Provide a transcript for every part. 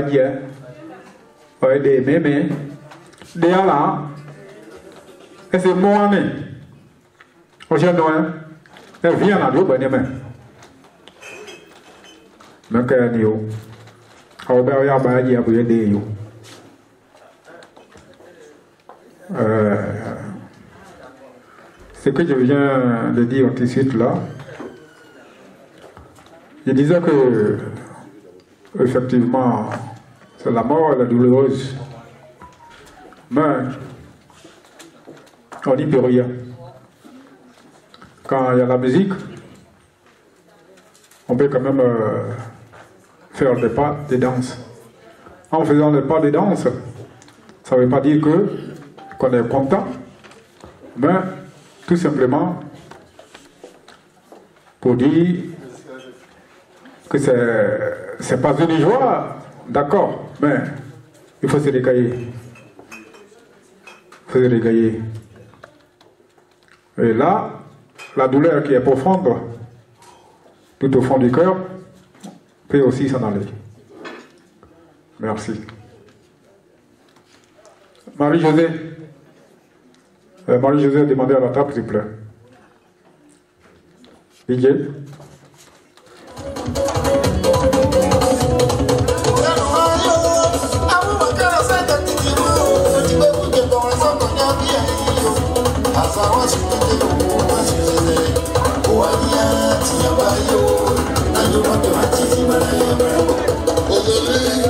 ɔbɛ ya ba dziɛ ɔyɛ de de ala do bɛ ne mɛ mɛkɛ ni de ce que je viens de dire tout de suite là, je disais que, effectivement, c'est la mort, est douloureuse. Mais on n'y peut rien. Quand il y a la musique, on peut quand même euh, faire des pas, des danses. En faisant des pas, des danses, ça ne veut pas dire que qu'on est content, mais tout simplement pour dire que c'est, c'est pas une joie, d'accord, mais il faut se régayer. Il faut se régayer. Et là, la douleur qui est profonde, tout au fond du cœur, peut aussi s'en aller. Merci. Marie-Josée. Euh, Marie-Josée a demandé à la table, s'il vous plaît. DJ. Moi,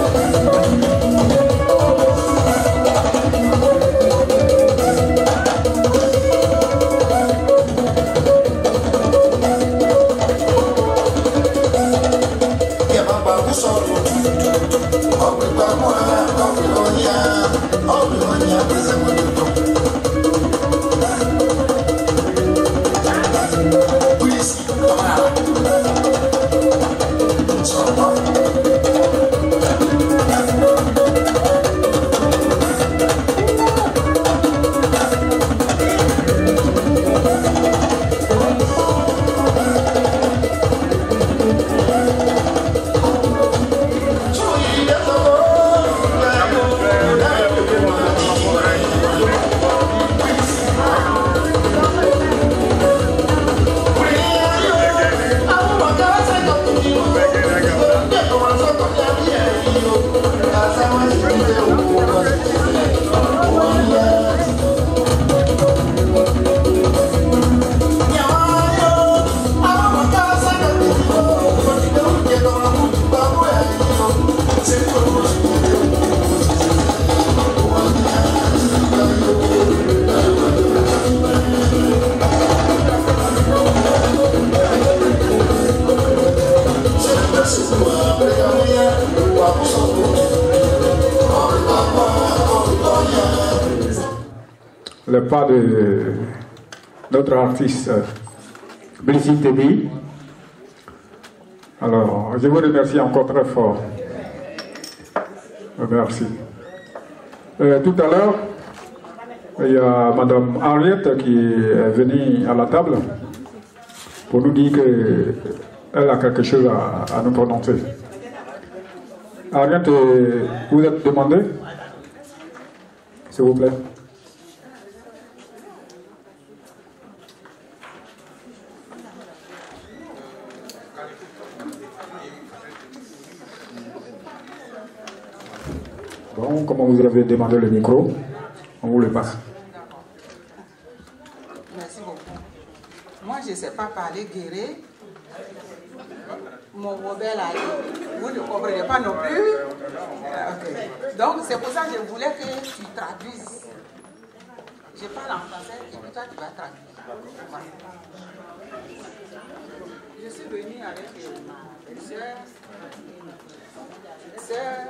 notre artiste Brigitte Tebi. Alors, je vous remercie encore très fort. Merci. Euh, tout à l'heure, il y a Madame Henriette qui est venue à la table pour nous dire qu'elle a quelque chose à, à nous prononcer. Henriette, vous êtes demandé S'il vous plaît. Bon, comme vous avez demandé le micro, on vous le passe. Merci beaucoup. Moi, je ne sais pas parler guéri. Mon Robert dit, vous ne comprenez pas non plus. Euh. Donc, c'est pour ça que je voulais que tu traduises. Je parle en français et puis toi, tu vas traduire. Je suis venue avec euh, ma belle-sœur, sœur,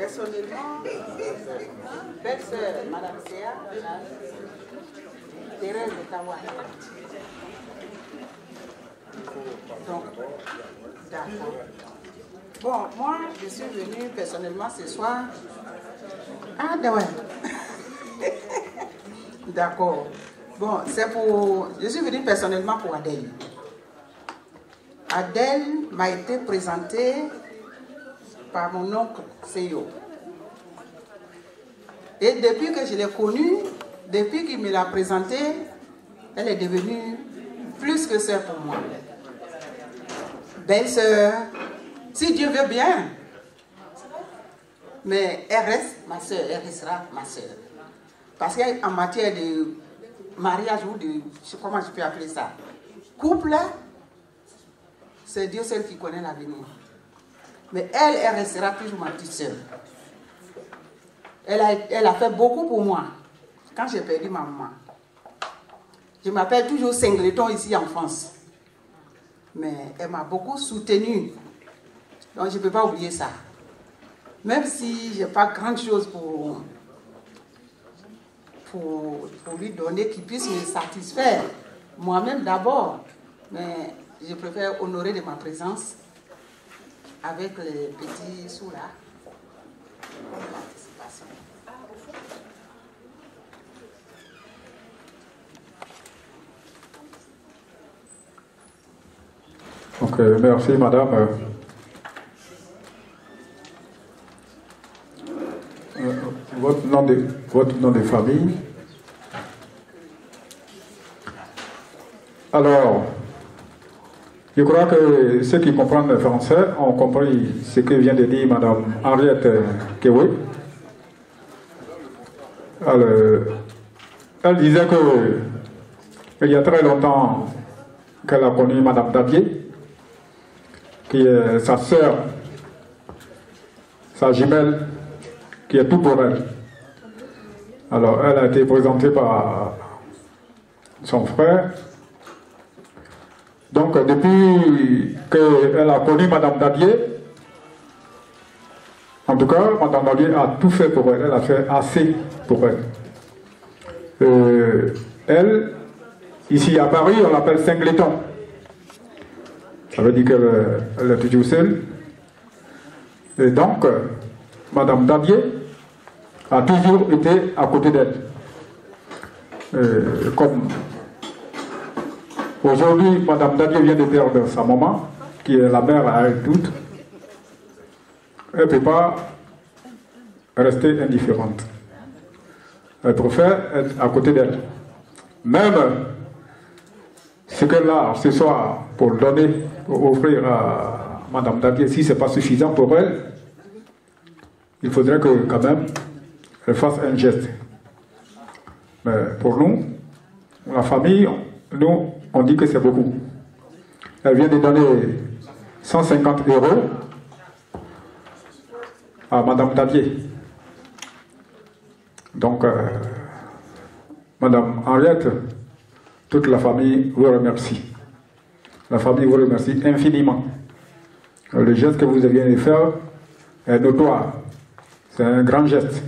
personnellement, belle-sœur, Madame Séa, Thérèse de Tawa. Donc, d'accord. Bon, moi, je suis venue personnellement ce soir. Ah, ouais. D'accord. Bon, c'est pour. Je suis venue personnellement pour Adèle. Adèle m'a été présentée par mon oncle Seyo. Et depuis que je l'ai connue, depuis qu'il me l'a présentée, elle est devenue plus que sœur pour moi. Belle sœur, si Dieu veut bien. Mais elle reste ma sœur, elle restera ma sœur. Parce qu'en matière de mariage ou de, comment je peux appeler ça, couple, c'est Dieu seul qui connaît l'avenir. Mais elle, elle restera toujours ma petite sœur. Elle a, elle a fait beaucoup pour moi quand j'ai perdu ma maman. Je m'appelle toujours Singleton ici en France. Mais elle m'a beaucoup soutenue. Donc je ne peux pas oublier ça. Même si je n'ai pas grand chose pour, pour, pour lui donner, qu'il puisse me satisfaire. Moi-même d'abord. Mais je préfère honorer de ma présence avec les petits sous là. Participation. Donc, euh, merci madame. Euh, euh, votre, nom de, votre nom de famille? Alors, je crois que ceux qui comprennent le français ont compris ce que vient de dire madame Henriette Kewe. Elle disait que il y a très longtemps qu'elle a connu madame Dadier qui est sa sœur, sa jumelle, qui est tout pour elle. Alors, elle a été présentée par son frère. Donc, depuis qu'elle a connu Madame Dadier, en tout cas, Madame Dadier a tout fait pour elle, elle a fait assez pour elle. Euh, elle, Ici à Paris, on l'appelle Singleton. Ça veut dire qu'elle est toujours seule. Et donc, Madame Davier a toujours été à côté d'elle. Euh, aujourd'hui, Madame Davier vient de perdre sa maman, qui est la mère à elle toute, elle ne peut pas rester indifférente. Elle préfère être à côté d'elle. Même ce qu'elle a ce soir pour donner, pour offrir à Madame Davier, si ce n'est pas suffisant pour elle, il faudrait que quand même elle fasse un geste. Mais pour nous, la famille, nous, on dit que c'est beaucoup. Elle vient de donner 150 euros à Madame Davier. Donc, euh, Madame Henriette, toute la famille vous remercie. La famille vous remercie infiniment. Le geste que vous venez de faire est notoire. C'est un grand geste.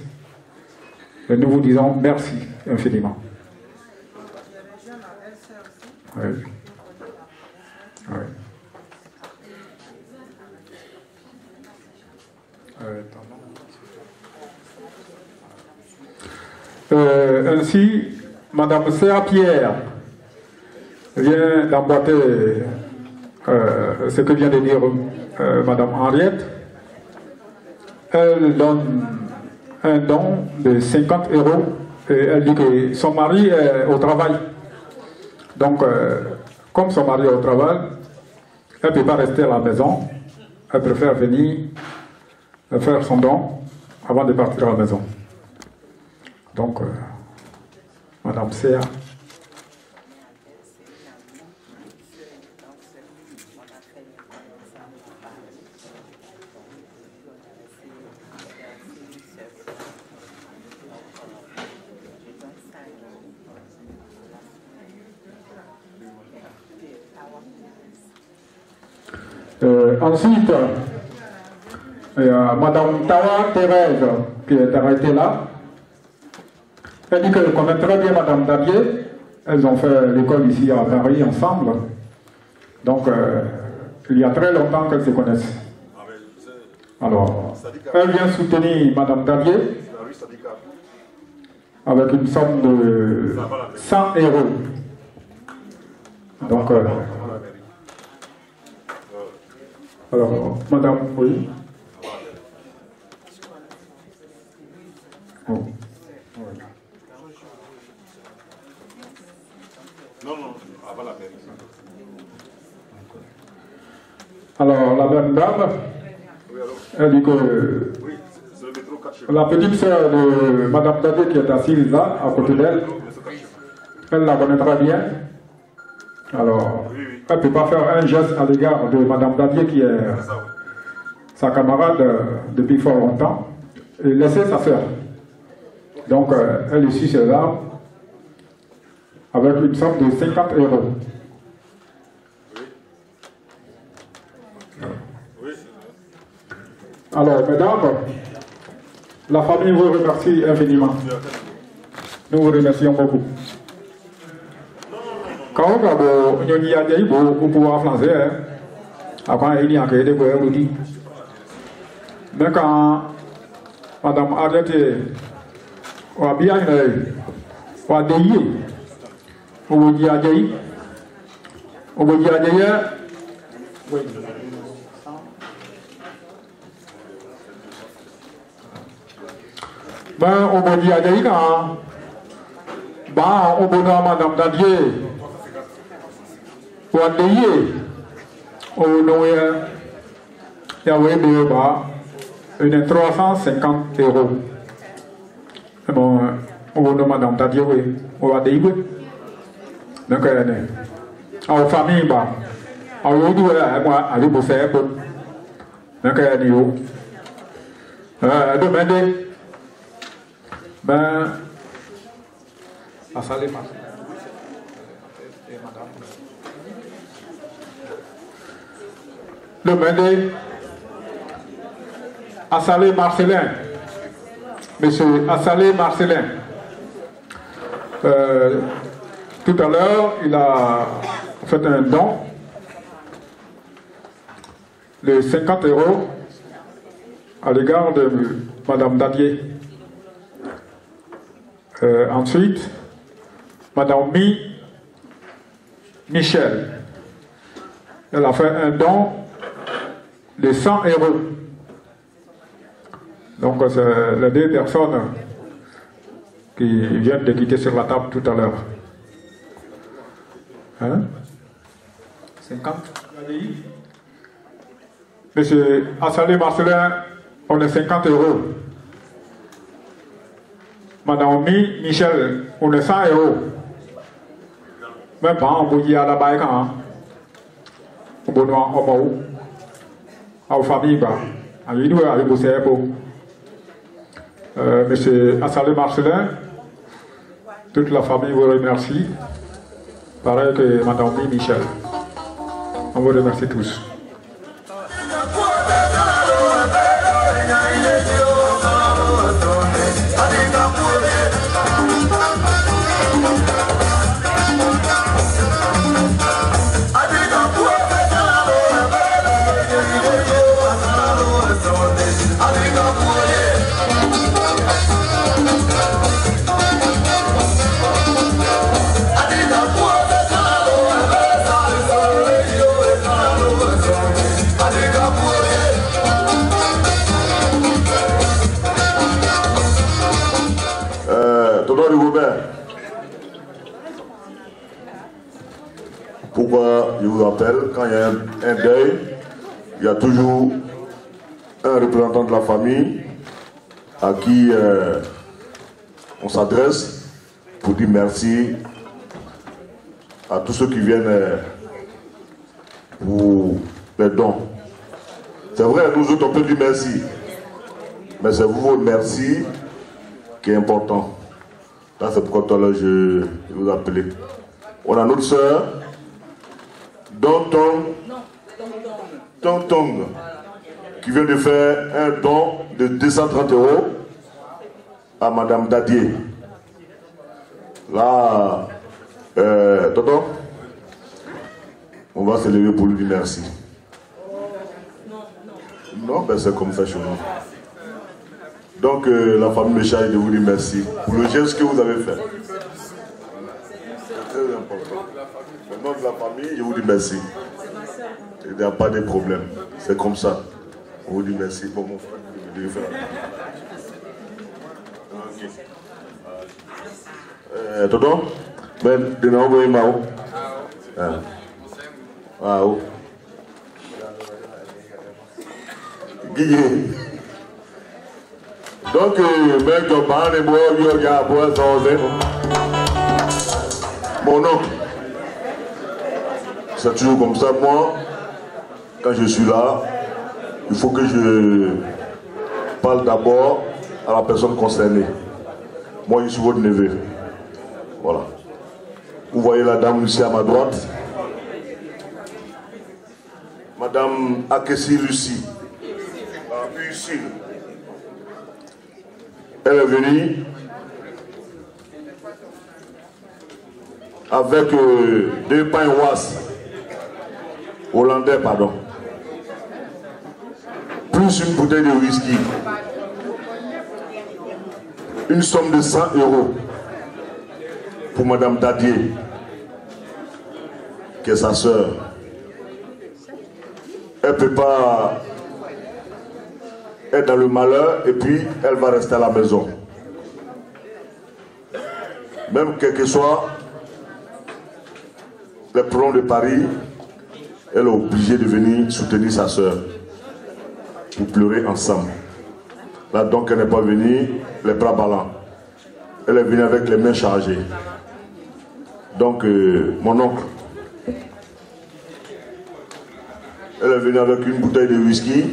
Et nous vous disons merci infiniment. Euh, euh, ainsi, Madame Serra Pierre vient d'emboîter euh, ce que vient de dire Madame Henriette. Elle donne un don de 50 euros et elle dit que son mari est au travail. Donc, euh, comme son mari est au travail, elle ne peut pas rester à la maison. Elle préfère venir faire son don avant de partir à la maison. Donc, euh, Madame Serra. Euh, ensuite, il y a Madame Tawa Thérèse qui est arrêtée là. Elle dit qu'elle connaît très bien Madame Davier. Elles ont fait l'école ici à Paris ensemble. Donc, euh, il y a très longtemps qu'elles se connaissent. Alors, elle vient soutenir Madame Davier avec une somme de 100 euros. Donc, euh, alors, Madame, oui. Oh. Non, non, avant la mairie. Alors, la même dame, elle dit que Oui, c'est le métro 4 chevaux. la petite sœur de Madame Davier qui est assise là, à côté d'elle, elle la connaît très bien. Alors, elle ne peut pas faire un geste à l'égard de Madame Davier qui est sa camarade euh, depuis fort longtemps, et laisser sa sœur. Donc, euh, elle essuie ses larmes avec une somme de 50 euros. Oui. Alors, mesdames, la famille vous remercie infiniment. Nous vous remercions beaucoup. Quand on a beau, on y a des pour pouvoir français, hein. Après, il y a des beaux outils. Mais quand Madame Arlette wa bien wa délié, on vous dit à vous dit à Jay, oui. Ben, on va dire à quand, ben, on va dire Madame Dadier, wa délié, on va dire, Yahweh de bas, une 350 euros. Bon, on va dire Madame Dadier, oui, on va dire, oui. Donc, euh, our famille, bah, our you do it, moi, à vous faire, bon. Donc, euh, nous, euh, demander, ben, à saler, ma. Demander à Salé Marcelin, monsieur Assalé Marcelin, euh, Tout à l'heure, il a fait un don de 50 euros à l'égard de Madame Dadier. Euh, ensuite, Madame Mi Michel, elle a fait un don de 100 euros. Donc, c'est les deux personnes qui viennent de quitter sur la table tout à l'heure. Hein? 50 Monsieur Assalé Marcelin, on est 50 euros. Madame Mi, Michel, on est 100 euros. Même pas, on vous dit à la baille quand on vous doit en haut. À vos familles, bah. À lui, nous, avec vos cerveaux. Euh, Monsieur Assalé Marcelin, toute la famille vous remercie. Pareil que Madame Mi, Michel. On vous remercie tous. Quand il y a un, deuil, il y a toujours un représentant de la famille à qui euh, on s'adresse pour dire merci à tous ceux qui viennent euh, pour les dons. C'est vrai, nous autres, on peut dire merci, mais c'est vous votre merci qui est important. Là, c'est pourquoi je vous appelais. On a notre soeur, Danton, Tong, qui vient de faire un don de 230 euros à Madame Dadier. Là, euh, tonton, on va se lever pour lui merci. Non, ben c'est comme ça chez nous. Donc, euh, la famille Méchaï de vous dire merci pour le geste que vous avez fait. C'est très important. Au de la famille, je vous dis merci. Il n'y a pas de problème. C'est comme ça. On vous dit merci. Bon, mon frère, je vais faire. Ok. Euh, tonton, ben, nous envoyer Mao. Oh. Guigui. Donc, mec, je parle de moi, je regarde pour Mon oncle, c'est toujours comme ça. Moi, quand je suis là, il faut que je parle d'abord à la personne concernée. Moi, je suis votre neveu. Voilà. Vous voyez la dame ici à ma droite. Madame Akessi Lucie. Elle est venue avec euh, deux pains was hollandais, pardon, plus une bouteille de whisky, une somme de 100 euros pour Madame Dadier, qui est sa soeur. Elle ne peut pas être dans le malheur et puis elle va rester à la maison. Même quel que soit les problèmes de Paris, elle est obligée de venir soutenir sa soeur pour pleurer ensemble. Là donc elle n'est pas venue les bras ballants. Elle est venue avec les mains chargées. Donc euh, mon oncle, elle est venue avec une bouteille de whisky,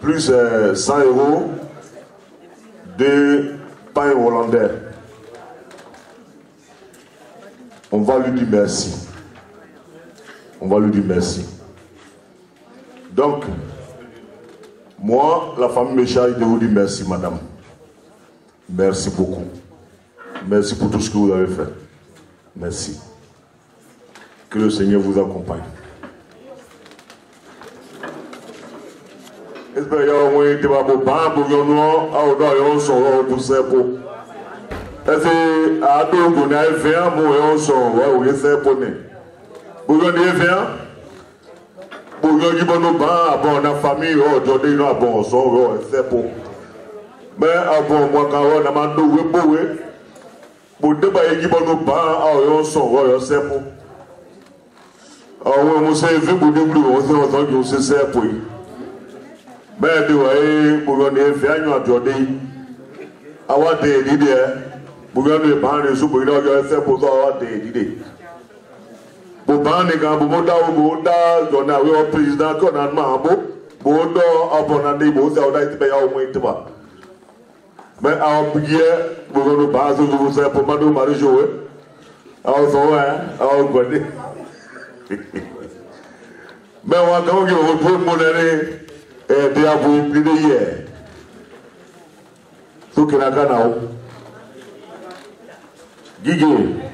plus euh, 100 euros de pain hollandais. On va lui dire merci. On va lui dire merci. Donc, moi, la famille Méchaï, de vous dire merci, madame. Merci beaucoup. Merci pour tout ce que vous avez fait. Merci. Que le Seigneur vous accompagne. Espère que vous avez été pour nous, à vous sọ̀rọ̀ ọdún sẹ́pọ̀. Ẹsẹ̀ àádọ́gbò ní ẹ̀fẹ́ àmú ẹ̀ sọ̀rọ̀ wá òye sẹ́pọ̀ boyɔ ne fɛ yan boyɔ yibɔnu ban abɔn na fami yɔ jɔden yɔ abɔn sɔn yɔ ɛsɛpo mɛ abɔn mɔkan yɔ nama do we bo we. Bo deba ye yibɔnu ban awo yɔ sɔn yɔ yɔ sɛpo awo muso ye fi bo debulu wɔn sɛ wɔn sɔn yɔ se sɛpo yi. Bẹ́ẹ̀ ni wọ́n yé bùrọ̀nì ẹ̀fẹ́ àyàn àjọ̀dé àwọn àtẹ̀yẹ̀ dídẹ̀ bùrọ̀nì ìbáraẹ̀ sùpùrù náà yọ ẹsẹ̀ bùtọ̀ àwọn àtẹ̀yẹ̀ dídẹ̀. bụbaniga abụmdaogo dazona weọpụiz na akọna ma abụ bụ odo ọbụna ndị Igbo ozi ọda itibe ya onwe itiba me aọpụgie gbogoro ba azụzụ sepụ mmadụ mara jowe ọzọwa ọgọdị mẹ́wàá kan yóò wò tó múlẹ̀ ní ẹ̀ẹ́dẹ́ abo ìpínlẹ̀ yẹ tó kìnnà kan náà gígé.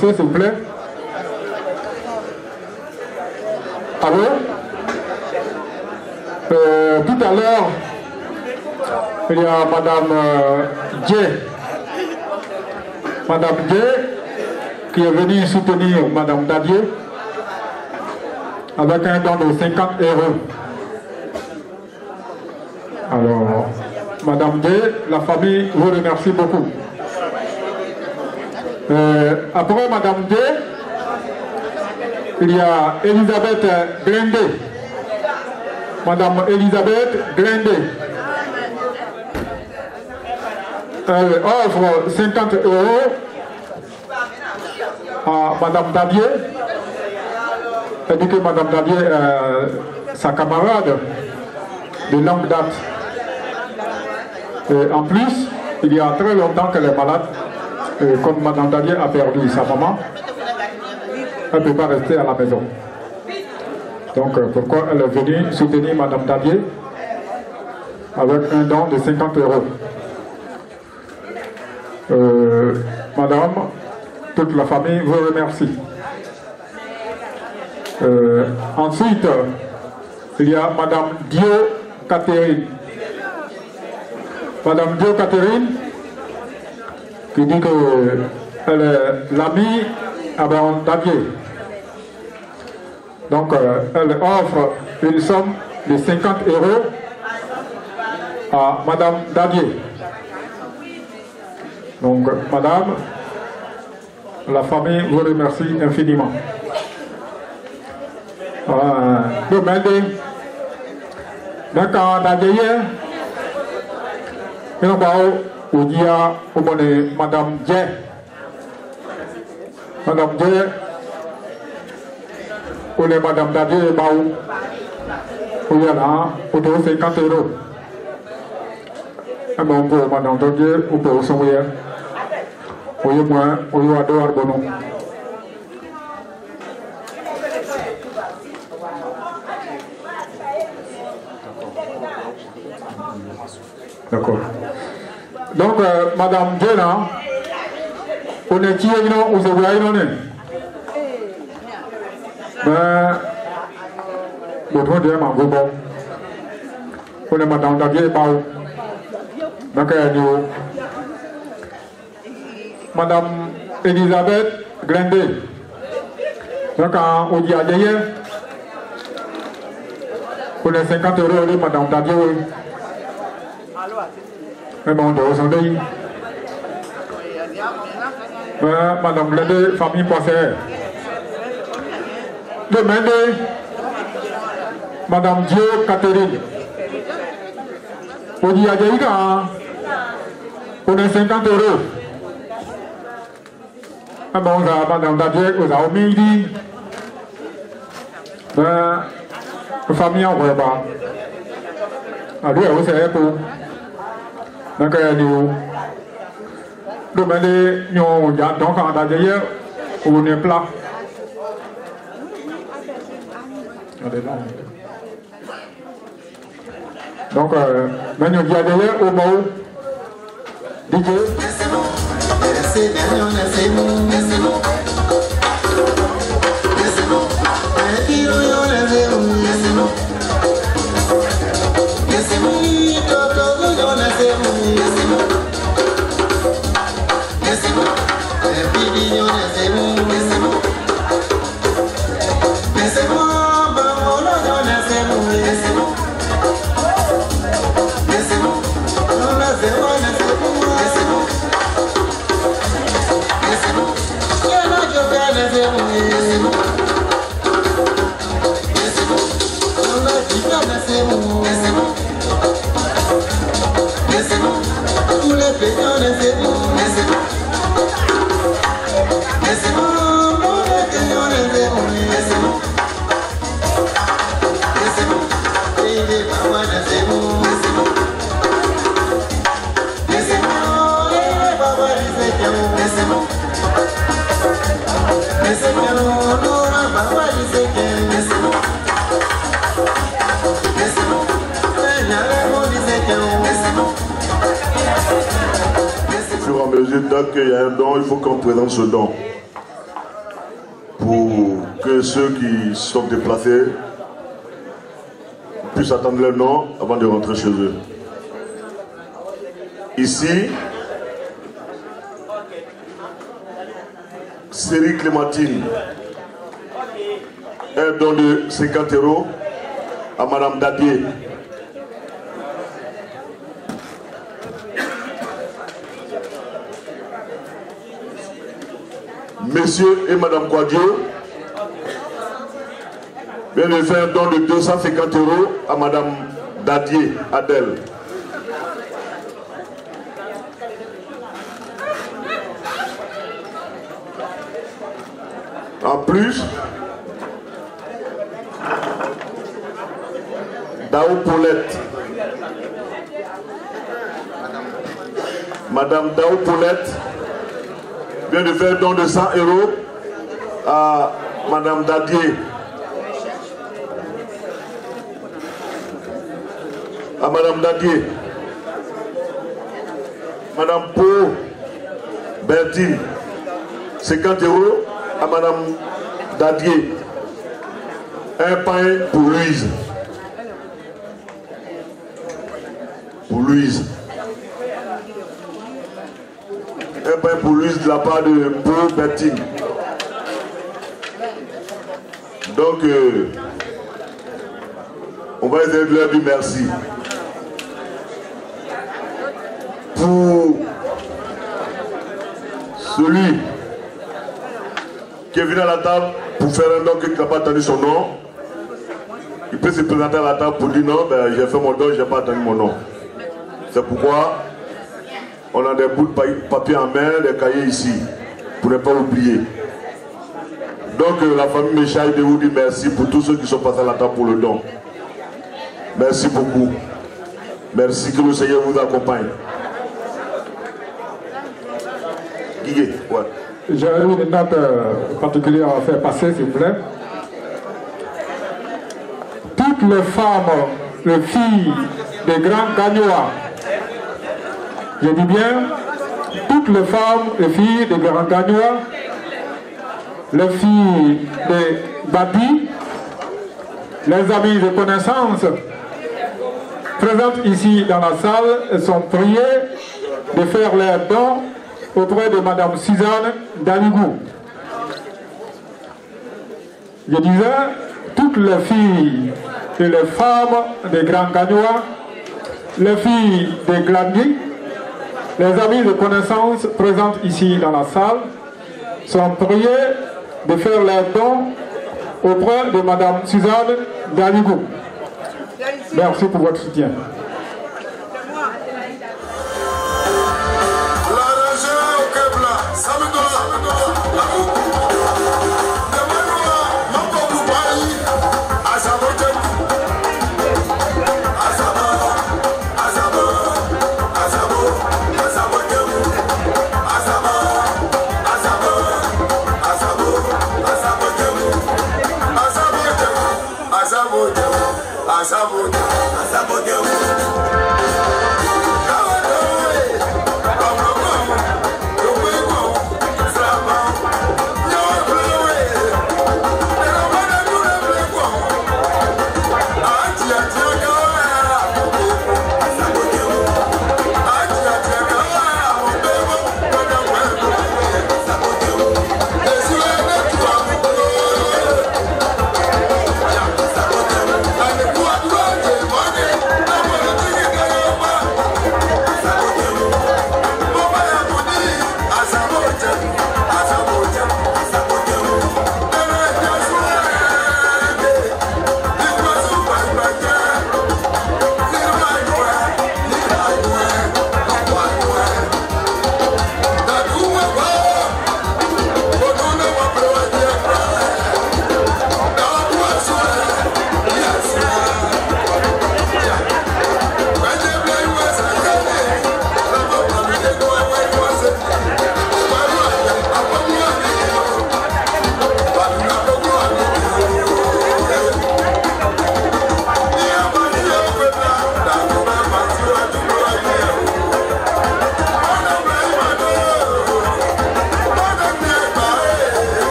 S'il vous plaît. Allô? Euh, Tout à l'heure, il y a Madame euh. Madame Djé qui est venue soutenir Madame Dadier avec un don de 50 euros. Alors, Madame D, la famille vous remercie beaucoup. Euh, après Madame D, il y a Elisabeth Grendé. Madame Elisabeth Grendé. elle offre 50 euros à Madame Dadier. Elle dit que Madame Dadier est sa camarade de longue date. Et en plus, il y a très longtemps qu'elle est malade. Comme Madame Dadier a perdu sa maman, elle ne peut pas rester à la maison. Donc euh, pourquoi elle est venue soutenir Madame Dadier avec un don de 50 euros? Euh, Madame, toute la famille vous remercie. Euh, ensuite, il y a Madame Dio Catherine. Madame Dio Catherine qui dit qu'elle est l'amie à Baron Dadier. Donc, euh, elle offre une somme de 50 euros à Madame Dadier. Donc, Madame, la famille vous remercie infiniment. Euh, Demandez, d'accord, Dadier, nous avons dit à Madame Dje. Madame Dje, ou les Madame Dadier et Baou, où il y a là, autour de 50 euros. Et bon, pour Madame Dadier, ou pour son hier, ou il y a moins, ou il y a deux arbonons. D'accord. Donc, euh, Madame Djena, on est qui est non, on se voit non Ben, votre Dieu m'a gobo. On est Madame Dadier Bao. Donc, elle Madame Elisabeth Glendé. Donc, on dit à Dieu, on est 50 euros, Madame Dadier. Mais bon, de aujourd'hui, ben, Madame Glendé, famille Poisset. Demandez Madame Dieu Catherine. On dit à Diaïka, on est 50 euros. Ah bon, ça, Madame Dadier, vous avez midi. Ben, famille en vrai pas. Ah, lui, vous savez pour. Donc, nous, demandez, nous, donc, en Dadier, on est plat. Donc, euh, au mot DJ. Au mesure, dès qu'il y a un don, il faut qu'on présente ce don. Pour que ceux qui sont déplacés puissent attendre leur nom avant de rentrer chez eux. Ici, Série Clémentine, un don de 50 euros à Madame Dadier. Monsieur et Madame Quadio viennent de faire un don de 250 euros à Madame Dadier Adèle. En plus, Dao Paulette, Madame Dao Paulette, vient de faire don de 100 euros à Madame Dadier. À Madame Dadier. Madame Pau Bertine, 50 euros à Madame Dadier. Un pain pour Louise. Pour Louise. Un pain pour Louise de la part de Pau Bertine. Donc, euh, on va essayer de leur dire merci. Pour celui qui est venu à la table pour faire un don qui n'a pas attendu son nom, il peut se présenter à la table pour dire non, ben, j'ai fait mon don, je n'ai pas attendu mon nom. C'est pourquoi on a des bouts de pa- papier en main, des cahiers ici, pour ne pas oublier. Donc euh, la famille Méchaï de vous dit merci pour tous ceux qui sont passés à la table pour le don. Merci beaucoup. Merci que le Seigneur vous accompagne. Guigué, ouais. J'ai une note euh, particulière à faire passer, s'il vous plaît. Toutes les femmes, les filles des grands gagnois, je dis bien, toutes les femmes et filles des grands gagnois, les filles des Badi, les amis de connaissance présentes ici dans la salle sont priées de faire leurs dons auprès de Madame Suzanne Daligou. Je disais, toutes les filles et les femmes des Grands Gagnois, les filles des Gladiers, les amis de connaissance présentes ici dans la salle, sont priés de faire leurs dons auprès de Madame Suzanne Daligou. Merci pour votre soutien. sabor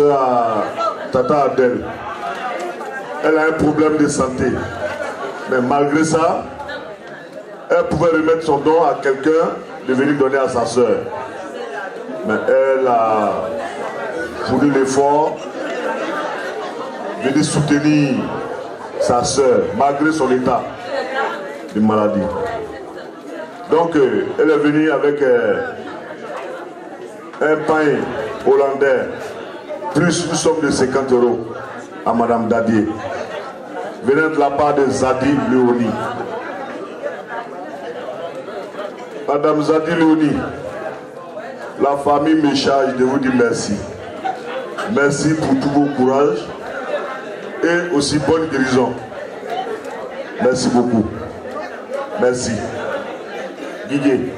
à Tata Adèle. Elle a un problème de santé. Mais malgré ça, elle pouvait remettre son don à quelqu'un de venir donner à sa soeur. Mais elle a fourni l'effort venir soutenir sa soeur malgré son état de maladie. Donc euh, elle est venue avec euh, un pain hollandais plus une somme de 50 euros à Madame Dadier venant de la part de Zadi Léonie. Madame Zadi Léonie, la famille me charge de vous dire merci. Merci pour tout vos courage et aussi bonne guérison. Merci beaucoup. Merci. Guigui.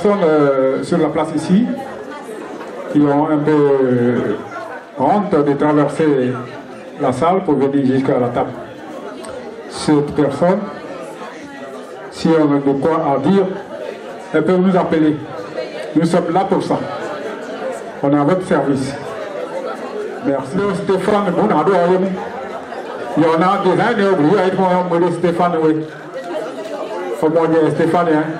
personnes euh, sur la place ici qui ont un peu euh, honte de traverser la salle pour venir jusqu'à la table. Cette personne, si on a de quoi à dire, elle peut nous appeler. Nous sommes là pour ça. On est à votre service. Merci. Stéphane Bounado, il y en a des années oubliés avec moi, le Stéphane, oui. Faut moi Stéphane, hein.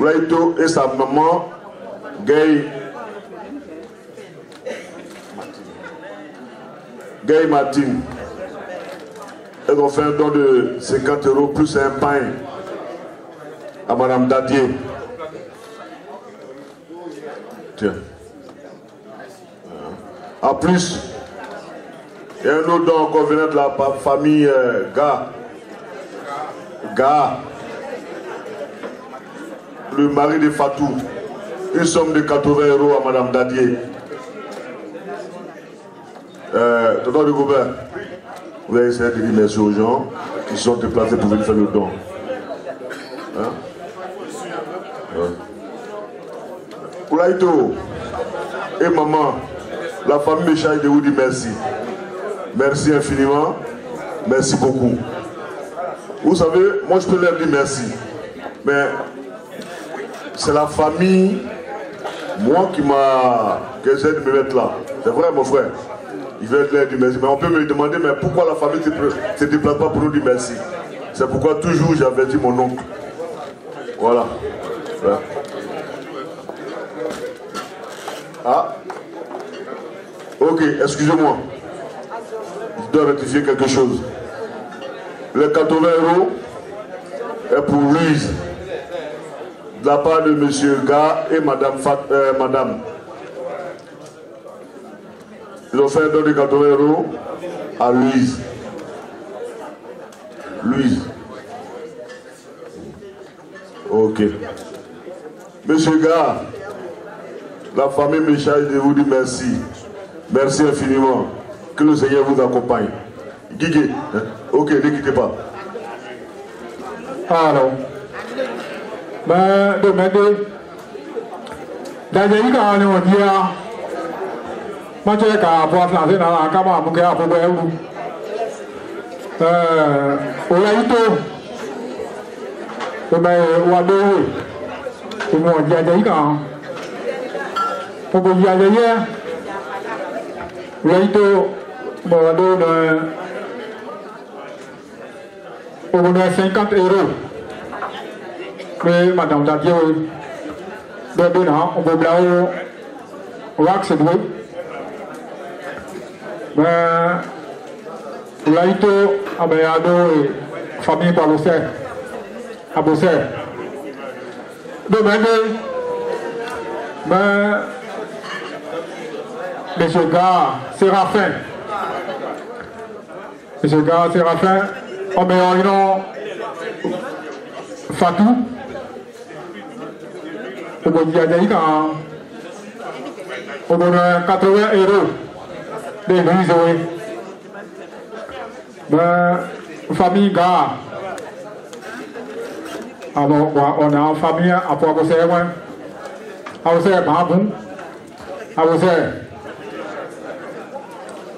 Oulaïto et sa maman, Gay. Gay Martin. Elles ont fait un don de 50 euros plus un pain à Madame Dadier. Tiens. En plus, il y a un autre don encore venant de la famille euh, Ga. Ga. Le mari de Fatou. Une somme de 80 euros à Madame Dadier. Euh, tonton de vous allez essayer de dire merci aux gens qui sont déplacés pour venir faire le don. Hein? Et maman, la famille Méchaï de vous dit merci. Merci infiniment. Merci beaucoup. Vous savez, moi je peux leur dire merci. Mais c'est la famille, moi qui m'a. que de me mettre là. C'est vrai, mon frère. Il veut leur dire merci. Mais on peut me demander, mais pourquoi la famille ne se déplace pas pour nous dire merci? C'est pourquoi toujours j'avais dit mon oncle. Voilà. Ah. Ok, excusez-moi. Je dois rectifier quelque chose. Les 80 euros est pour Louise. De la part de M. Ga et Madame Fat, euh, Madame. Ils ont fait un don de 80 euros à Louise. Louise. Ok. Monsieur Gars, la famille me charge de vous dire merci. Merci infiniment. Que le Seigneur vous accompagne. Guigué, hein? ok, ne quittez pas. Alors, ben, demander, d'ailleurs, il y a un dia, moi je vais avoir placé dans la caméra pour que vous voyez où. Euh, Olaito, ben, Wado, c'est mon dia, il y a un pour que vous y alliez, Olaito, bon, Wado, pour vous donner 50 euros. Mais Madame Dadier, de donnant, on peut blau, wax de Ben, là, il faut, abayado, famille par le ser, à Bosser. Demain, ben, Monsieur Gars, Séraphin. Monsieur Gars, Séraphin, on met en nom Fatou. Au bout de quand au bout de 80 euros de Louise, oui. Ben, famille Gars. Alors, on a une famille à Poisson, à Poisson, Babou, à Poisson.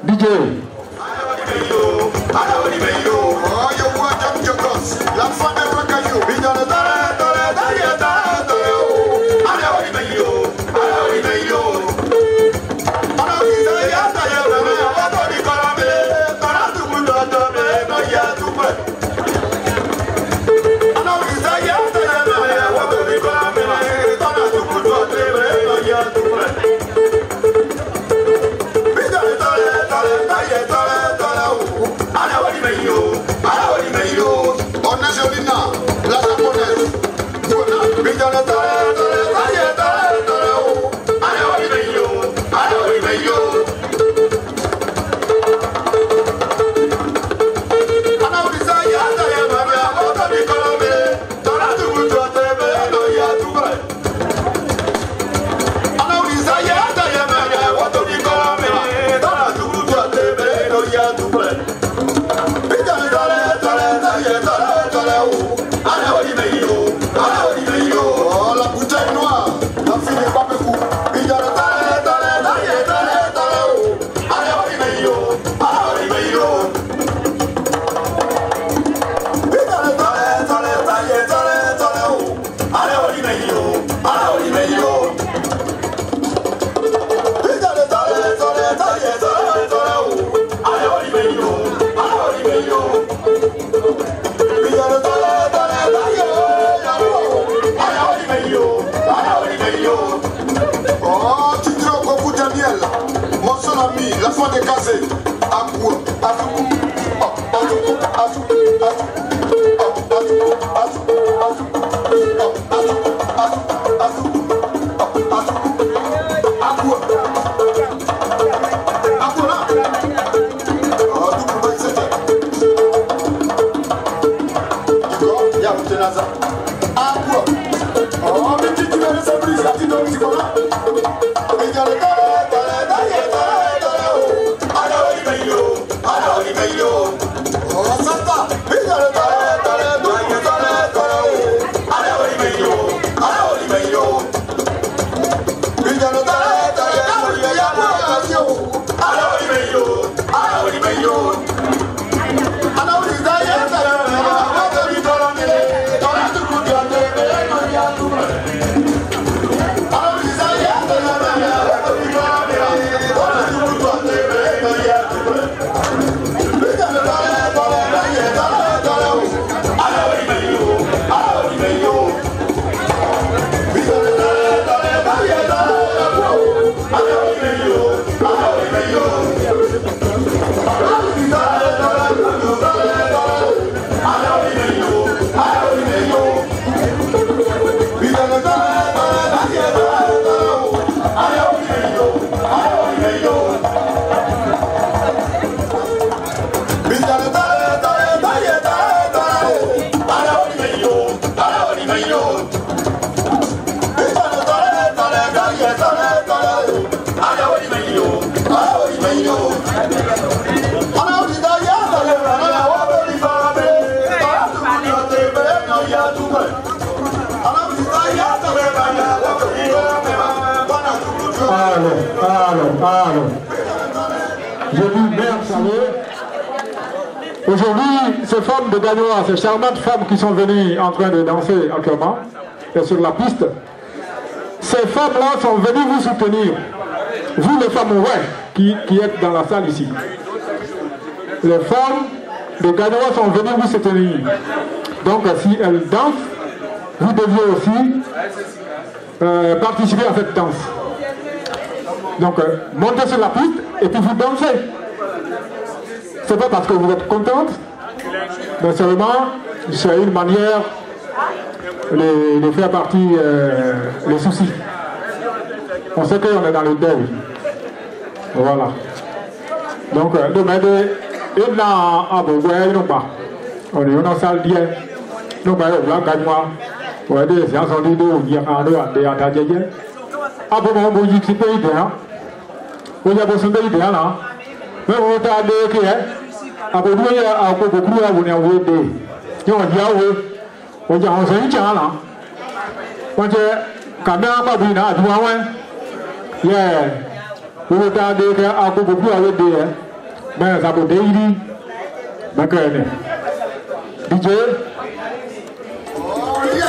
DJ. Angelina, la japonaise. De Gagnois, ces charmantes femmes qui sont venues en train de danser actuellement, et sur la piste, ces femmes-là sont venues vous soutenir. Vous, les femmes, ouais, qui, qui êtes dans la salle ici. Les femmes de Gagnois sont venues vous soutenir. Donc, si elles dansent, vous deviez aussi euh, participer à cette danse. Donc, euh, montez sur la piste et puis vous dansez. C'est pas parce que vous êtes contente, Sincèrement, c'est une manière de, faire partie euh, les soucis. On sait qu'on est dans le deuil. Voilà. Donc, euh, demain, il n'a pas besoin, non pas. On est dans la salle d'hier. Non, on va c'est un sondage de l'eau, il y a un tête. Ah, bon, on va dire. On. Mais on akodu yɛ akokokuru yɛ wòni awo de. Yɛ wòni awo wòdze àwọn sɛn kyɛn ala wọn tɛ kàmé akpabu yìí nà àdúgbò àwọn yɛ wòlò tá a de kɛ akokokuru awo de yɛ mɛ sàbòdè yìí mɛ kɛ ɛnɛ dìje.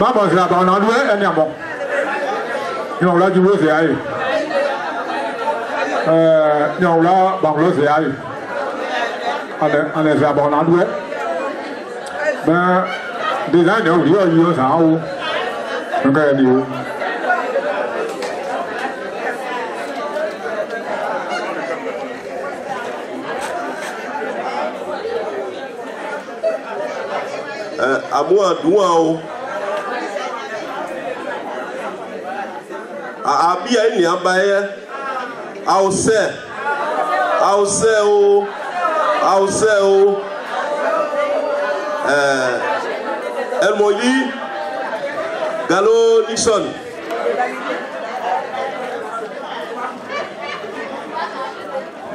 bàbá sira bàbá náà dúró ẹni àmọ́ ní ọ̀la ju lóṣè ayé. Ẹ̀ẹ́ ní ọ̀la bàbá lóṣè ayé. Alẹ alẹ sira bàbá náà dúró bẹ́ẹ̀ dizaini ọ̀hún yóò yí ọ̀sán áwò nígbà yẹn ni o. àmú àdúrà. abi a ɛni aba yɛ awosɛ awosɛ o. Awosɛ o. Ɛɛ ɛmɔyi galo nixon.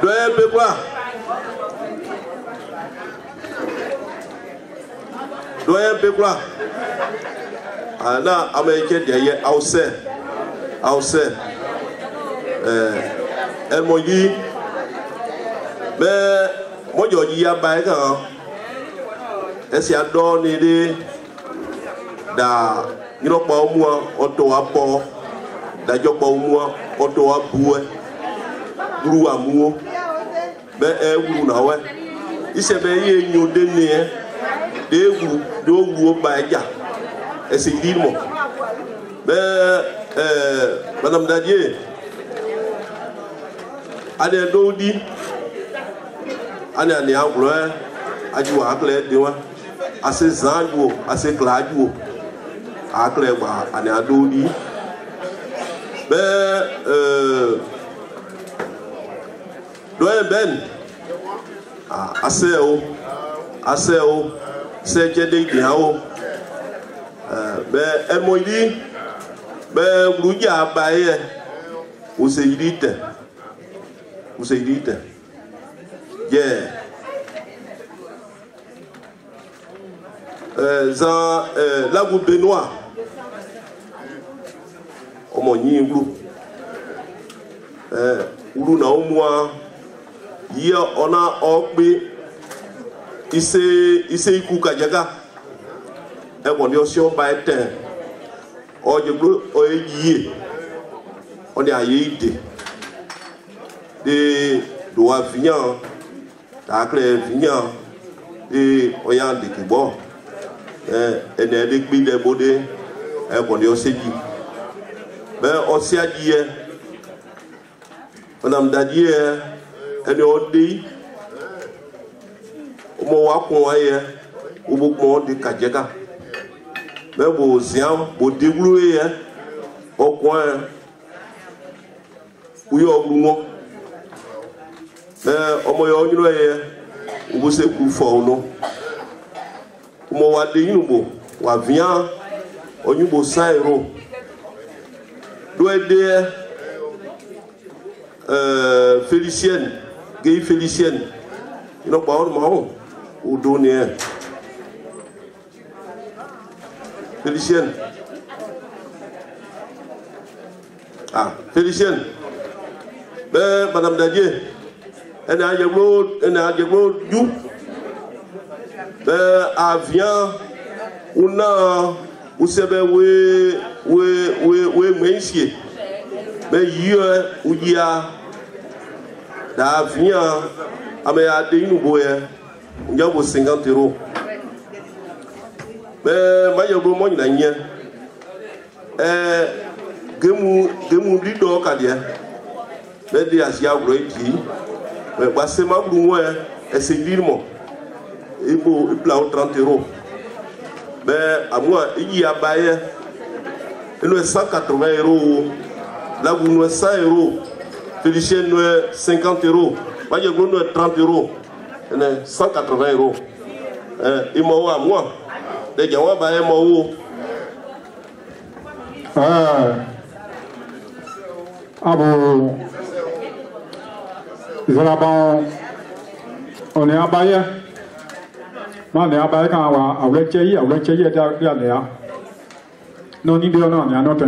dɔɛ bɛ bɔ a a ana amɛ kɛ deɛ yɛ awosɛ awusɛ ɛɛ ɛmɔdzi mɛ mɔdzɔdzi yaba yɛ kan esia dɔɔni ɖe da nyrɔkpawo mua ɔtɔ wa bɔ dadzɔkpawo mua ɔtɔ wa buɛ duru amuwo mɛ ɛwu na wɛ isɛ bɛ eye nyo de neɛ de wu de owu wo ba yɛ dza esi di mɔ mɛ ɛɛ madame Dadier ani ɛdɔw di ani ani agblɔɛ adi wa akple ɛdi wa. Ase zan adi wo ase kla adi wo akple gba ani adɔw di bɛ ɛɛ dɔɛ bɛn ase wo ase wo sɛ dze de di hã wo ɛɛ bɛ be wurudzi aba ye wose yi ɖi te wose yi ɖi te ye zã lagu benoa ọmọ yìí wúlò wúlò náà mua yíyá ọ̀nà ọ̀pẹ ise ise ikú kàjẹ́ká ẹ̀wọ̀n ni ọ̀sẹ̀ ọba ẹ̀ tẹ̀ ɔdzogblo ɔyeyie ɔne ayeyide de dowa vinya taklɛ vinya de ɔya dekigbɔ ɛ ɛnɛ de kpi de bo de ɛkɔni ɔsɛ dzi mɛ ɔsɛa dzi yɛ ɔnamda dzi yɛ ɛni ɔde ɔmɔ wa kɔn ayɛ ɔmɔ kɔn ɔde kadze ka mɛ bo ziã bo deglu yɛ ɔkɔɛ uyɔ ɔwlu ŋɔ mɛ ɔmɔ yɛ ɔnyrɔ yɛ wobose ku fɔ no mɔ wa de yinu bo wa viã ɔnyubo sãn ro do ɛdeɛ ɛɛ felicienne geyi felicienne yinɔ ɔnu ma wo o do neɛ Felicienne. Ah, Felicienne. Ben, Madame Dadier. Elle a des mots, you. Ben, avion, on a, ou c'est ben, oui, oui, oui, oui, monsieur. Ben, yeux, ou y a, d'avion, ah, mais à des nouveaux, il y a 50 euros. Bɛ mayɛglo mɔ nyina nyɛ ɛɛ gemu gemu ɖiɖɔ kaɖiɛ bɛ de asi agblɔ edi mɛ gbase ma wlu ŋɔɛ ɛsɛ di mɔ ebo ebla wo trente euros bɛ amua eyi aba yɛ enu yɛ cent quatre vingt euros wo lagu nu yɛ cent euros félicien nu yɛ cinquante euros mayɛglo nu yɛ trente euros ɛnɛ cent quatre vingt euros ɛ imɔ wo amua de dẹjẹ wọn bá ẹ mọ owó. abo zalaban one abayɛ na ne abayɛ kan wa awlɛkyɛ yi awlɛkyɛ yi ɛdi anea na oni deɛ ɔna anea nɔtɛ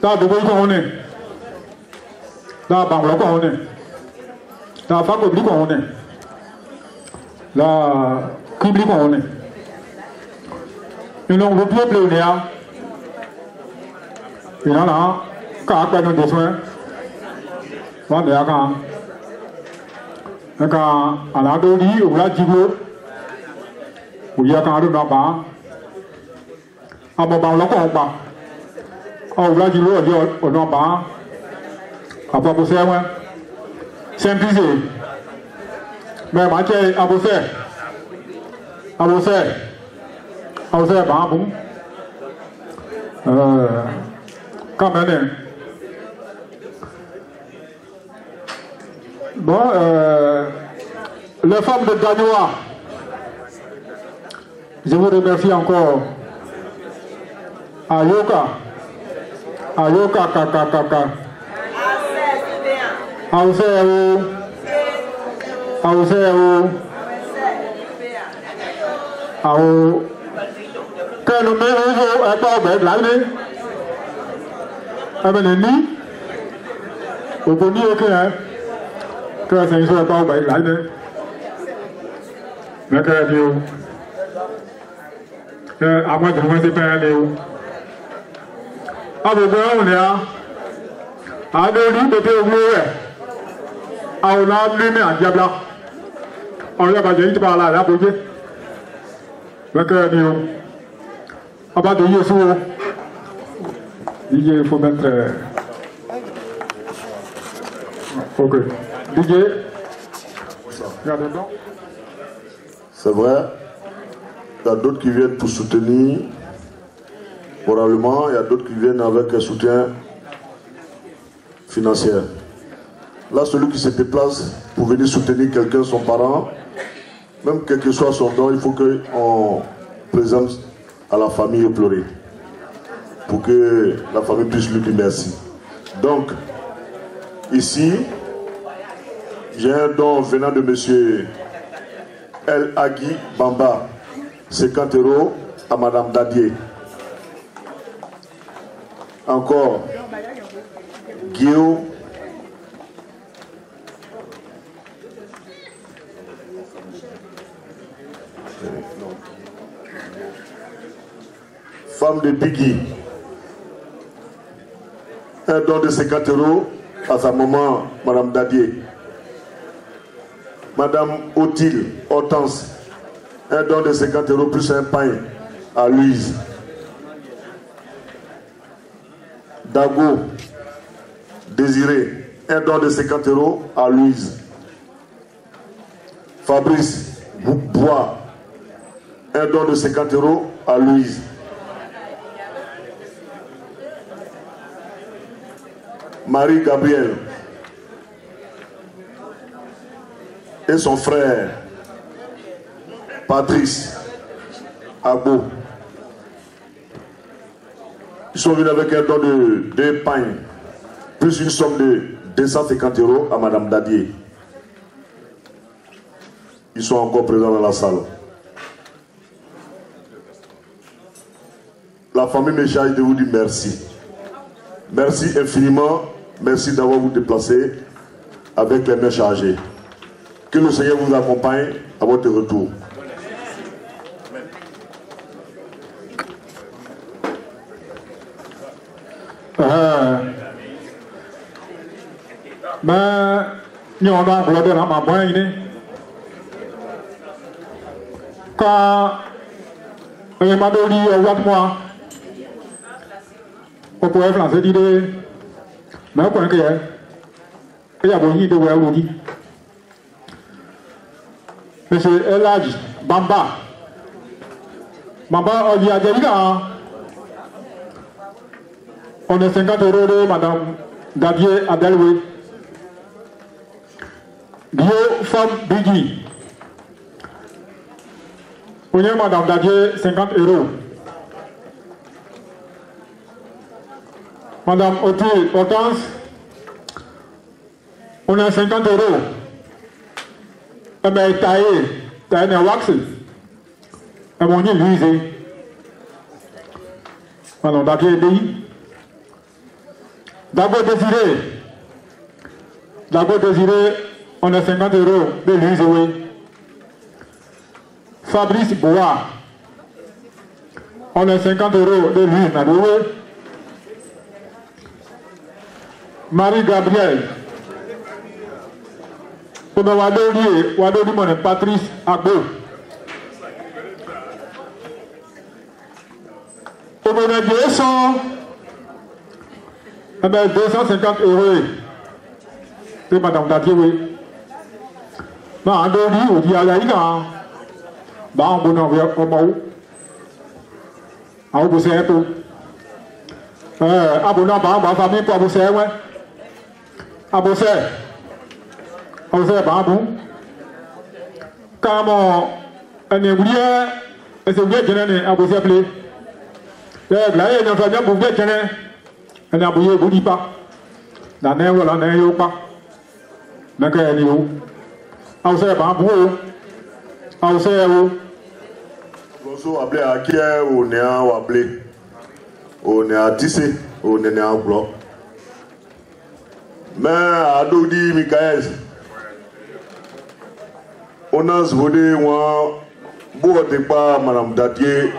taa dogo yi kɔ ho ne taa bankulɔ kɔ ho ne taa fakobi kɔ ho ne laa publicone. Nous n'avons plus de l'Union. Il y en a, car nous disons, on est à quand. Nka anadoli wula jigo wuya kan alo naba ababa ọlọkọ ọgba ọwula jigo ọdi ọnọba ababosẹ wẹ sẹmpise mẹ ma jẹ abosẹ. Wọn sẹ́ńpìsì bẹ́ẹ̀ máa jẹ́ abùsẹ̀ abùsẹ̀ abùsẹ̀ bàá bùn kàmẹ́nì. Bon, euh, les femmes de Danois, je vous remercie encore. Ayoka, Ayoka, kaka, kaka. Aoseo, Aoseo, Ao. Kẹ́nu mi ń yọ ẹ̀pọ̀ ọ̀gbẹ́ lálẹ́. Ẹ̀mẹ̀ lè ní. Ògbó ní òkè yẹn que la sanction n'est pas au bail là, mais que la vie, à moins de vous c'est pas aller où. À? Vos gars, on est là. À deux lits, de deux roues, à on a allumé un diable. On y a pas de par là, là, pour dire. Mais que la vie, à bas de Yeshua, il faut mettre. Ok. Regardez donc. C'est vrai, il y a d'autres qui viennent pour soutenir moralement, il y a d'autres qui viennent avec un soutien financier. Là, celui qui se déplace pour venir soutenir quelqu'un, son parent, même quel que soit son don, il faut qu'on présente à la famille pleurer. Pour que la famille puisse lui dire merci. Donc, ici, j'ai un don venant de monsieur El Agui Bamba, 50 euros à madame Dadier. Encore, Guillaume. Femme de Biggie. Un don de 50 euros à sa maman, madame Dadier. Madame Odile Hortense, un don de 50 euros plus un pain à Louise. Dago, Désiré, un don de 50 euros à Louise. Fabrice Bois, un don de 50 euros à Louise. Marie Gabriel et son frère Patrice Abo. Ils sont venus avec un don de deux pagnes, plus une somme de 250 euros à Madame Dadier. Ils sont encore présents dans la salle. La famille me charge de vous dire merci. Merci infiniment. Merci d'avoir vous déplacé avec les mains chargées. Que le Seigneur vous accompagne à votre retour. mɛ nyɔnu agblɔ ɖe la ma bɔ anyi ne ka eye ma ɖo ɖi ɔwɔ mɔa kpɔkpɔ yɛ fila se ɖi ɖe mɛ kɔ nke yɛ eya bo nyi ɖe wɔ ɛwɔ ɖi monsieur elage bamba bamba ɔyi adze yi kan on est 50 euros de madame Davier Adelwe. Bio femme Bigi. On est madame Davier 50 euros. Madame Otil Hortense. On a 50 euros. Elle m'a taillé. Taillé en wax. Elle m'a dit Louise. Madame Davier Bigi. D'abord désiré. D'abord désiré, on a 50 euros de oui. Fabrice Bois, on a 50 euros de Louise Marie Gabriel, on a Wadoli, Wadoli mon Patrice Agbo. On a 200 eh bien, 250 euros. C'est Madame Dadier, oui. Mais en dehors du, on dit à la ina. Bah, on peut en faire comme ça. On peut faire tout. Euh, abonnant, bah, on va faire pour vous faire, ouais. À vous faire. À vous faire, bah, bon. Comment, un évolué, et c'est bien que à vous faire plaisir. Là, il y a une famille pour vous faire ẹni aboyè ebu nipa na na ẹwọ la na ẹyẹ ọpa mẹkẹ ẹni o awusẹ ẹ bàá bu o awusẹ ẹ wo. Grosso ablé mais Adodi Mikael onas vode wọn bó ti pa madam datie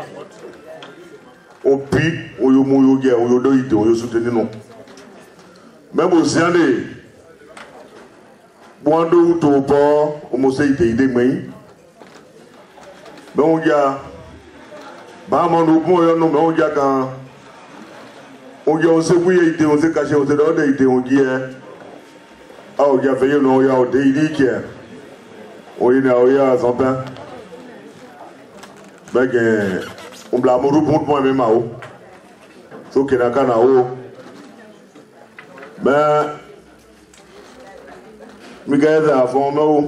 opi oyomoyo jẹ oyodo ite oyosute nínú mẹbo ziande bọ́ndó tó bọ́ omose ite ide gbẹ̀yìn mẹ́wọ́n jà bàmọ́nù kún ọ̀yọ́nù mẹ́wọ́n jà kan oúnjẹ ọ̀sẹ̀ kúyè ite ọ̀sẹ̀ kàṣẹ ọ̀sẹ̀ dọ́ọ̀dẹ̀ ite ọ̀jẹ̀ ẹ̀ a ò yẹ fẹ yé nu o òde yìí dìkẹ oyin na ọyà sọtẹ bẹgẹ nbla amadu pun pọn mi ma o so kena kana o mẹ mi kẹ ẹ sẹ afọ mẹ o.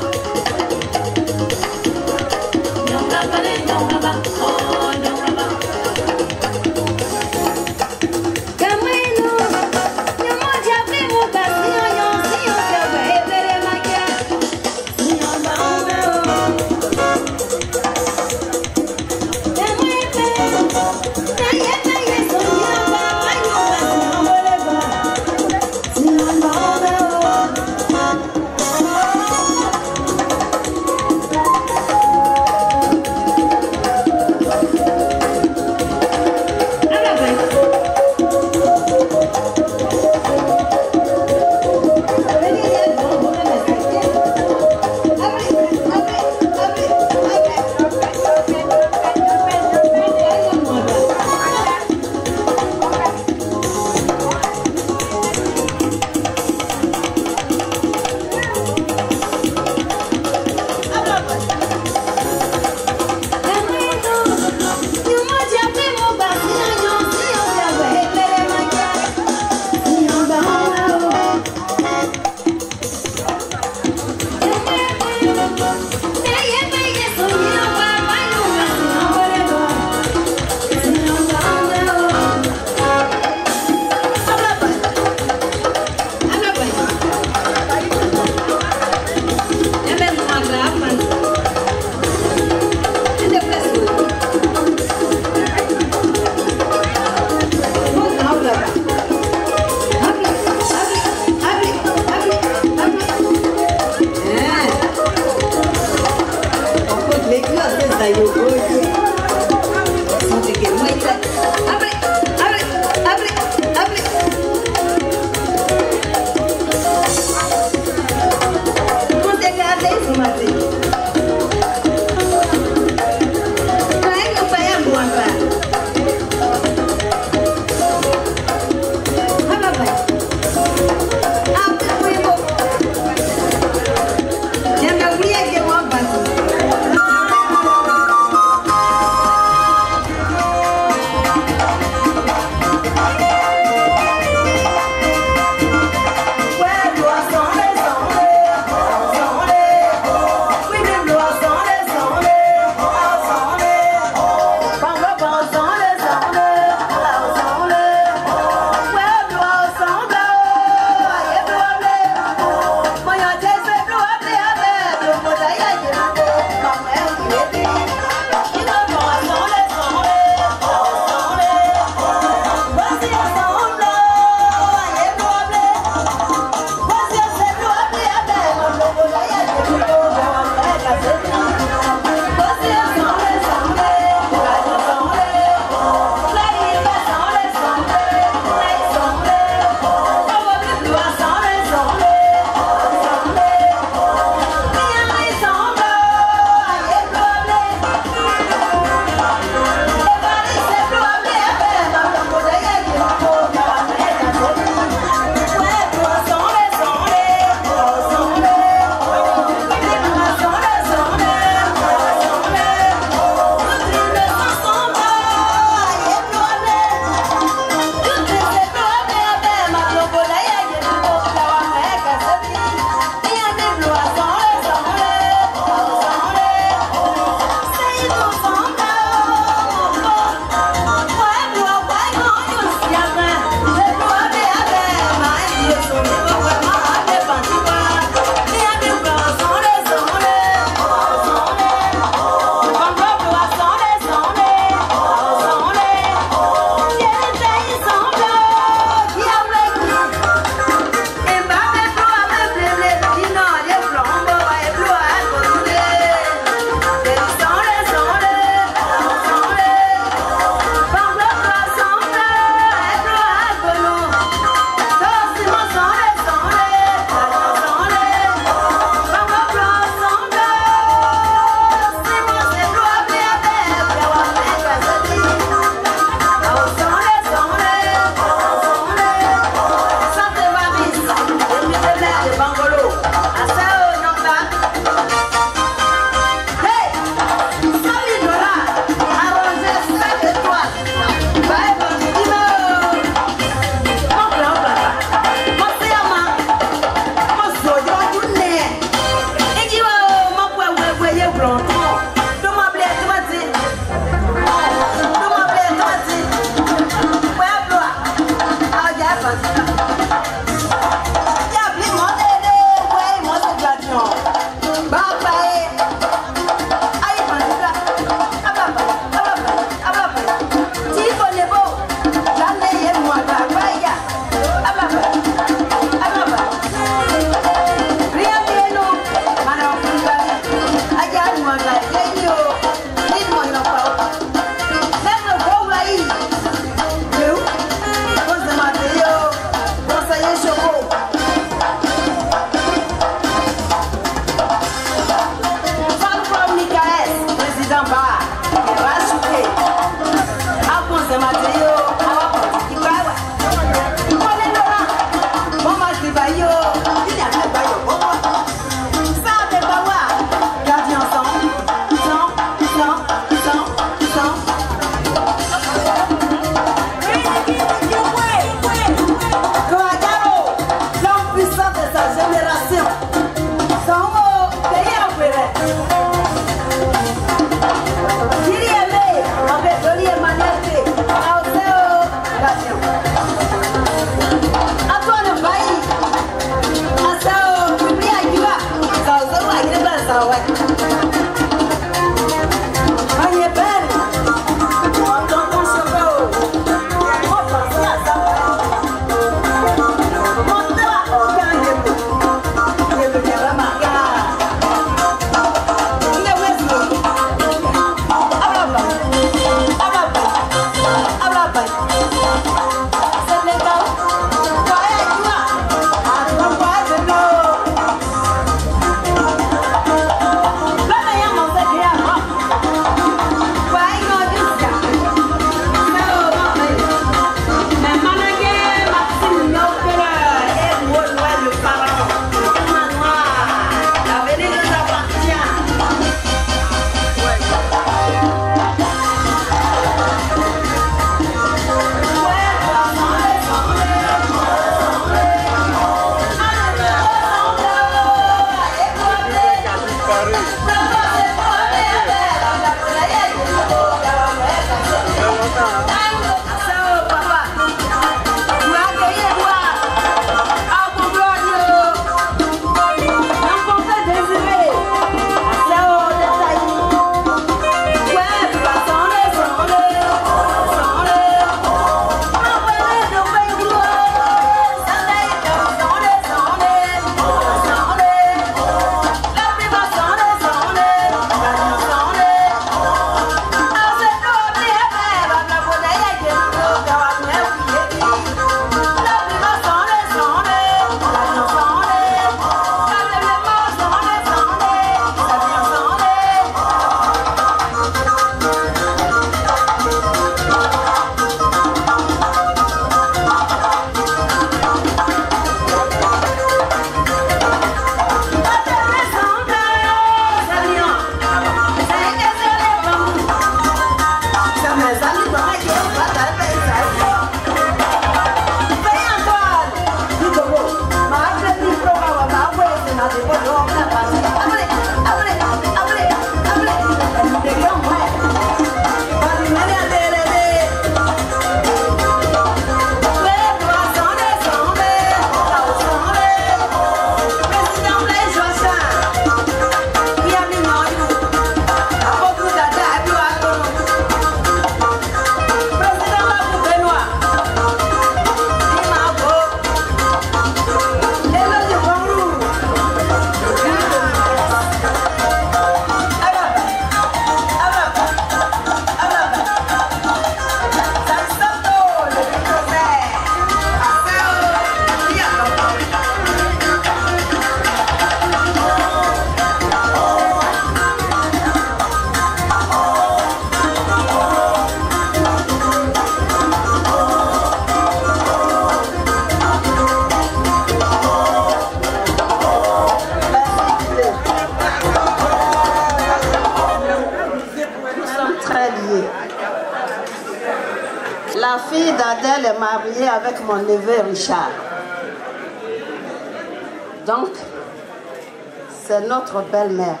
c'est notre belle-mère.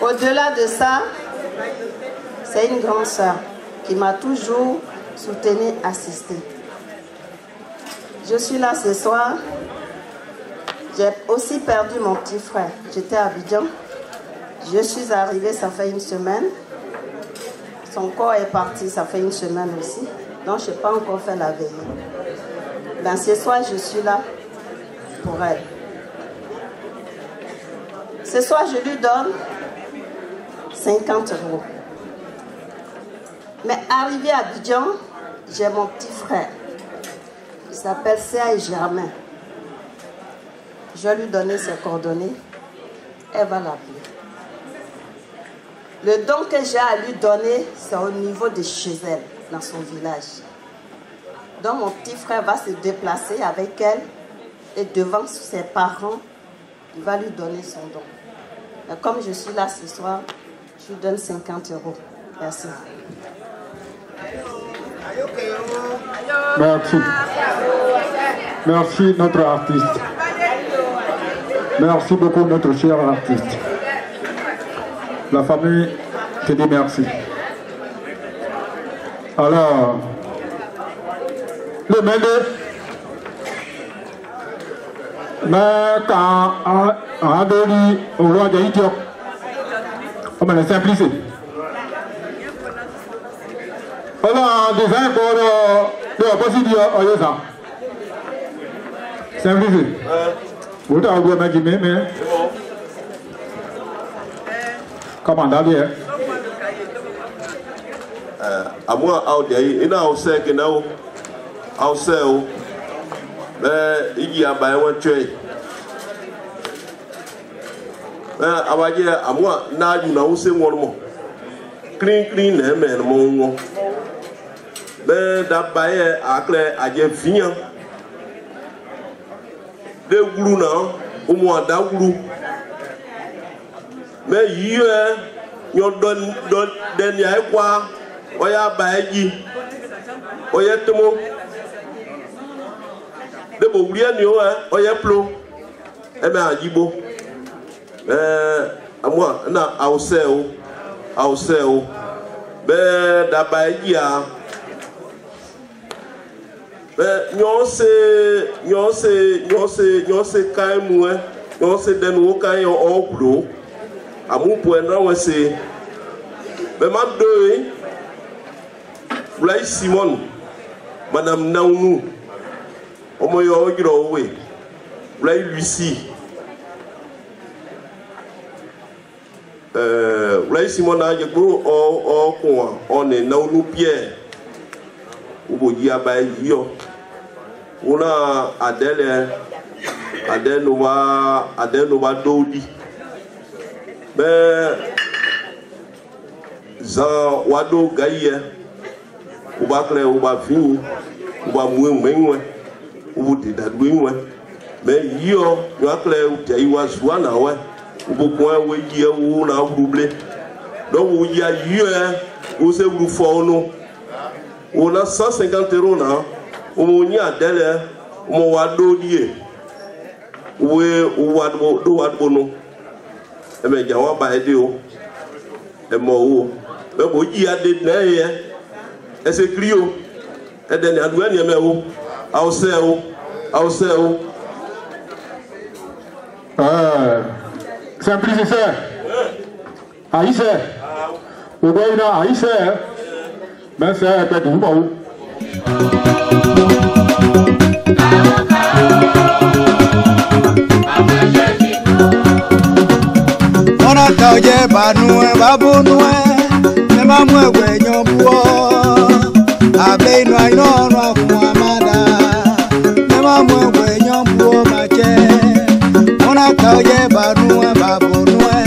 Au-delà de ça, c'est une grande sœur qui m'a toujours soutenue, assistée. Je suis là ce soir. J'ai aussi perdu mon petit frère. J'étais à Abidjan. Je suis arrivée, ça fait une semaine. Son corps est parti, ça fait une semaine aussi. Donc, je n'ai pas encore fait la veille. Ben, ce soir, je suis là pour elle. Ce soir, je lui donne 50 euros. Mais arrivé à Abidjan, j'ai mon petit frère. Il s'appelle Serge Germain. Je lui donner ses coordonnées. Elle va l'appeler. Le don que j'ai à lui donner, c'est au niveau de chez elle, dans son village. Donc mon petit frère va se déplacer avec elle et devant ses parents, il va lui donner son don. Mais comme je suis là ce soir, je lui donne 50 euros. Merci. Merci. Merci notre artiste. Merci beaucoup notre cher artiste. La famille te dit merci. Alors, le mêlé, mais quand on a donné au roi d'Éthiopie, on va le simplifier. Voilà, design pour le, le possible au Yosa. Simplifié. Vous avez oublié ma guillemets, mais. Comment d'aller? amu aw de ayi ina aw sɛ kena o aw sɛ o mɛ igi aba yi wɔn tsɛ mɛ Eh, awaje amua na aju na wuse ngol mo krin krin ne men mo ngo be da baye akle aje de wuru na umu ada wuru. Me yiye nyo don don den ya kwa oya baye ji oya temo. De bo ni o eh, oya plo. E me ajibo Eh, na awusɛwo awusɛwo be daba yia be nyɔse nyɔse nyɔse nyɔse kae mue. Nyɔse ɖe nuwo kae ɔwɔkuɖo amu bɔe na wɛse be ma doe fulai simon. Madam naunu. Ɔmɔ yɔ ɔyɔrɔ woe fulai lucie. Eh, rais mona yekuru okuwa one na unu pie. Uboji aba e yo. Una adele adenuwa adenuwa dodi be za wado gaiye uba kle uba fin uba muwe mwenwe ubu dida duinwe me yo nyakle utai wazwana we. Wa zua na wɛ wobo kɔɛ wo yie wo na wuru ble donc wo yia yiɔ wo se wuru fɔ no wo na cent cinquante euros na wo mo nyi adɛ lɛ wo mo wa do die wo wo wa do do wa do no ɛmɛ dza wa ba yɛ de o. Ɛmɔ wo mɛ bo yia de nɛ yɛ ẹsẹ kiri o Semplice sɛ ayi sɛ ògbɔ yìí náà ayi sɛ mɛsɛ ɛbɛ dùn bọ̀ wò. mọ́nà ta ọjẹ́ ìbànú ẹ̀ bá bónú no no bá mú ẹ̀wẹ̀ yan bú ọ́. Àbẹ́ inú ayé náà ọ̀nà ọ̀fun àmàdà ẹ̀ bá mú ẹ̀ ka ye barua babu nuwa